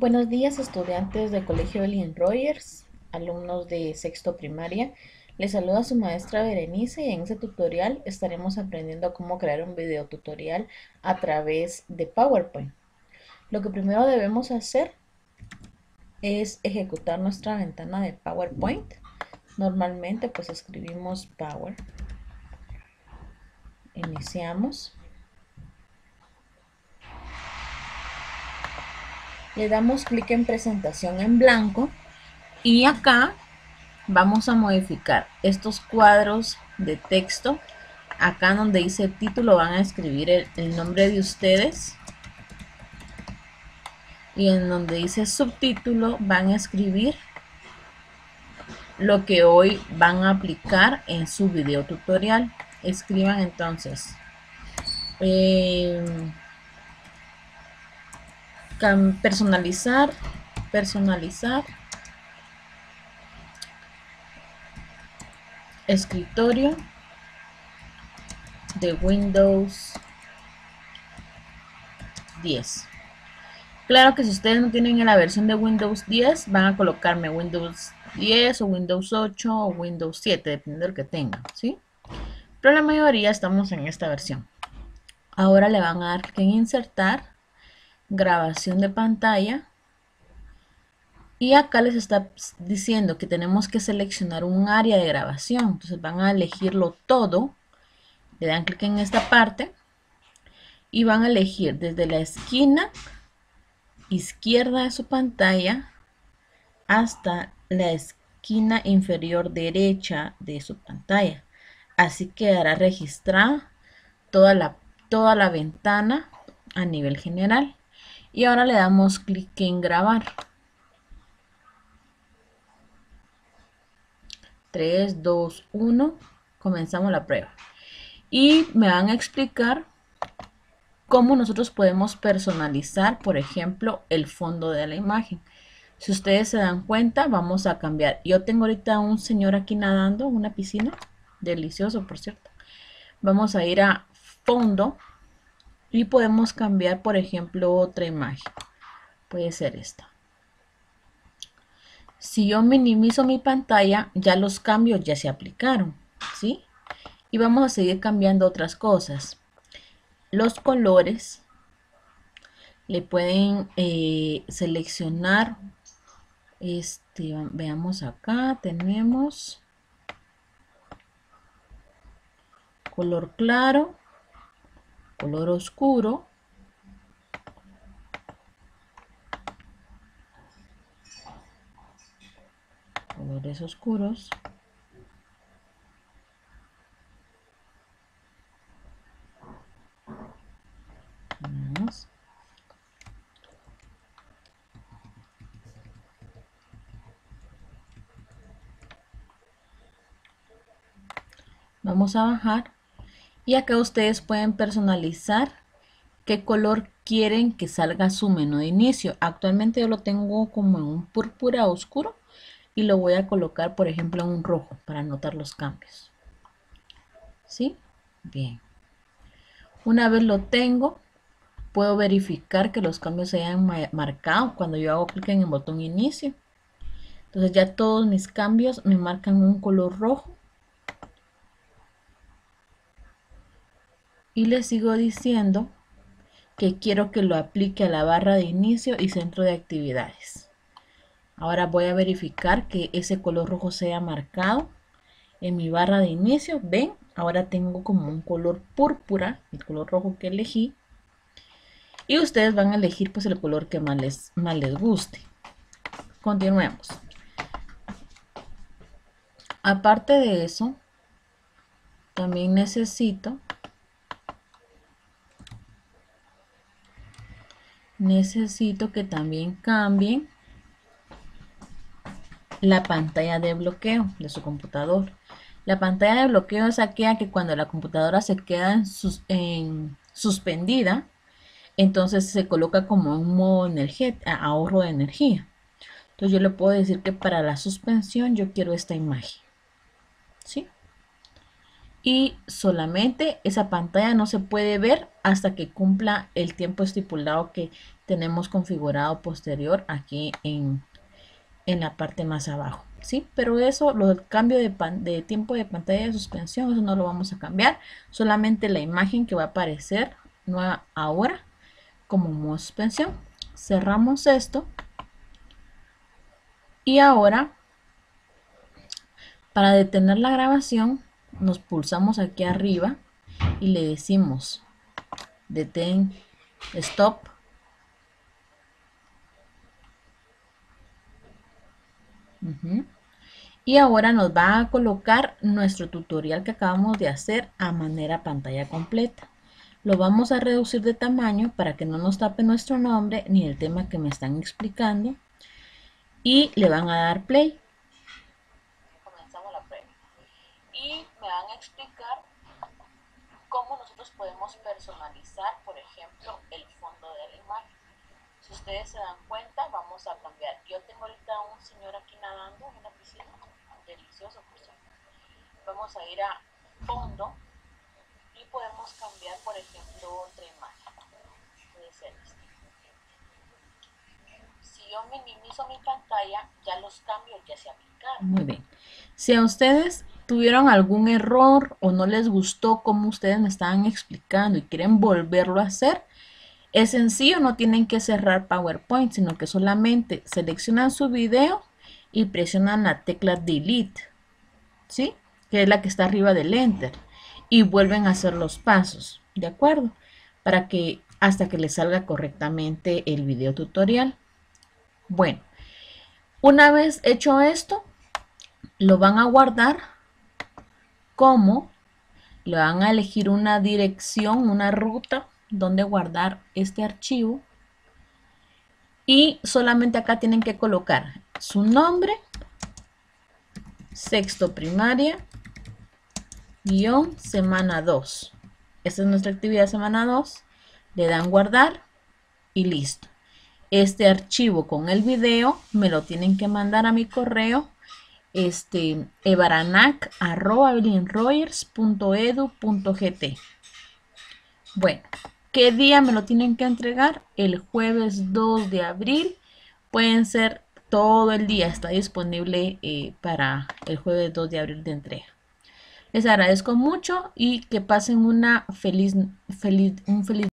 Buenos días estudiantes del Colegio Ellen Rogers, alumnos de sexto primaria. Les saluda su maestra Berenice y en este tutorial estaremos aprendiendo cómo crear un video tutorial a través de PowerPoint. Lo que primero debemos hacer es ejecutar nuestra ventana de PowerPoint. Normalmente pues escribimos Power. Iniciamos. Le damos clic en presentación en blanco y acá vamos a modificar estos cuadros de texto. Acá donde dice título van a escribir el, nombre de ustedes. Y en donde dice subtítulo van a escribir lo que hoy van a aplicar en su video tutorial. Escriban entonces eh, personalizar, personalizar, escritorio de Windows 10. Claro que si ustedes no tienen la versión de Windows 10, van a colocarme Windows 10 o Windows 8 o Windows 7, dependiendo del que tengan, ¿sí? Pero la mayoría estamos en esta versión. Ahora le van a dar en insertar grabación de pantalla. Y acá les está diciendo que tenemos que seleccionar un área de grabación. Entonces van a elegirlo todo. Le dan clic en esta parte. Y van a elegir desde la esquina izquierda de su pantalla hasta la esquina inferior derecha de su pantalla. Así quedará registrada toda la, toda la ventana a nivel general y ahora le damos clic en grabar. 3, 2, 1. Comenzamos la prueba. Y me van a explicar cómo nosotros podemos personalizar, por ejemplo, el fondo de la imagen. Si ustedes se dan cuenta, vamos a cambiar. Yo tengo ahorita un señor aquí nadando una piscina. Delicioso, por cierto. Vamos a ir a fondo y podemos cambiar, por ejemplo, otra imagen. Puede ser esta. Si yo minimizo mi pantalla, ya los cambios ya se aplicaron, ¿sí? Y vamos a seguir cambiando otras cosas. Los colores le pueden eh, seleccionar. Este, veamos acá, tenemos color claro, color oscuro colores oscuros Vamos. A bajar y acá ustedes pueden personalizar qué color quieren que salga su menú de inicio. Actualmente yo lo tengo como en un púrpura oscuro y lo voy a colocar por ejemplo en un rojo para notar los cambios. ¿Sí? Bien. Una vez lo tengo, puedo verificar que los cambios se hayan marcado cuando yo hago clic en el botón inicio. Entonces ya todos mis cambios me marcan un color rojo y le sigo diciendo que quiero que lo aplique a la barra de inicio y centro de actividades. Ahora voy a verificar que ese color rojo sea marcado en mi barra de inicio. Ven, ahora tengo como un color púrpura, el color rojo que elegí. Y ustedes van a elegir pues el color que más les, más les guste. Continuemos. Aparte de eso, también necesito necesito que también cambien la pantalla de bloqueo de su computador. La pantalla de bloqueo es aquella que cuando la computadora se queda en, suspendida, entonces se coloca como un modo ahorro de energía. Entonces yo le puedo decir que para la suspensión yo quiero esta imagen. ¿Sí? Y solamente esa pantalla no se puede ver hasta que cumpla el tiempo estipulado que tenemos configurado posterior aquí en, en la parte más abajo. ¿sí? Pero eso, lo del cambio de, de, tiempo de pantalla de suspensión, eso no lo vamos a cambiar. Solamente la imagen que va a aparecer nueva ahora como modo suspensión. Cerramos esto. Y ahora, para detener la grabación, nos pulsamos aquí arriba y le decimos detén, stop. Y ahora nos va a colocar nuestro tutorial que acabamos de hacer a manera pantalla completa. Lo vamos a reducir de tamaño para que no nos tape nuestro nombre ni el tema que me están explicando. Y le van a dar play. y me van a explicar cómo nosotros podemos personalizar, por ejemplo, el fondo de la imagen. Si ustedes se dan cuenta, vamos a cambiar. Yo tengo ahorita un señor aquí nadando en una piscina, delicioso por cierto. Vamos a ir a fondo y podemos cambiar, por ejemplo, otra imagen. Puede ser esta. Si yo minimizo mi pantalla, ya los cambios ya se aplicaron. Muy bien. Si a ustedes tuvieron algún error o no les gustó como ustedes me estaban explicando y quieren volverlo a hacer, es sencillo, no tienen que cerrar PowerPoint, sino que solamente seleccionan su video y presionan la tecla Delete, ¿sí? Que es la que está arriba del Enter. Y vuelven a hacer los pasos, ¿de acuerdo? Para que hasta que les salga correctamente el video tutorial. Bueno, una vez hecho esto, lo van a guardar cómo le van a elegir una dirección, una ruta donde guardar este archivo y solamente acá tienen que colocar su nombre, sexto primaria, guion semana 2. Esta es nuestra actividad semana 2. Le dan guardar y listo. Este archivo con el video me lo tienen que mandar a mi correo este, ebaranac.evelynrogers.edu.gt. Bueno, ¿qué día me lo tienen que entregar? El jueves 2 de abril. Pueden ser todo el día, está disponible eh, para el jueves 2 de abril de entrega. Les agradezco mucho y que pasen una feliz, feliz, un feliz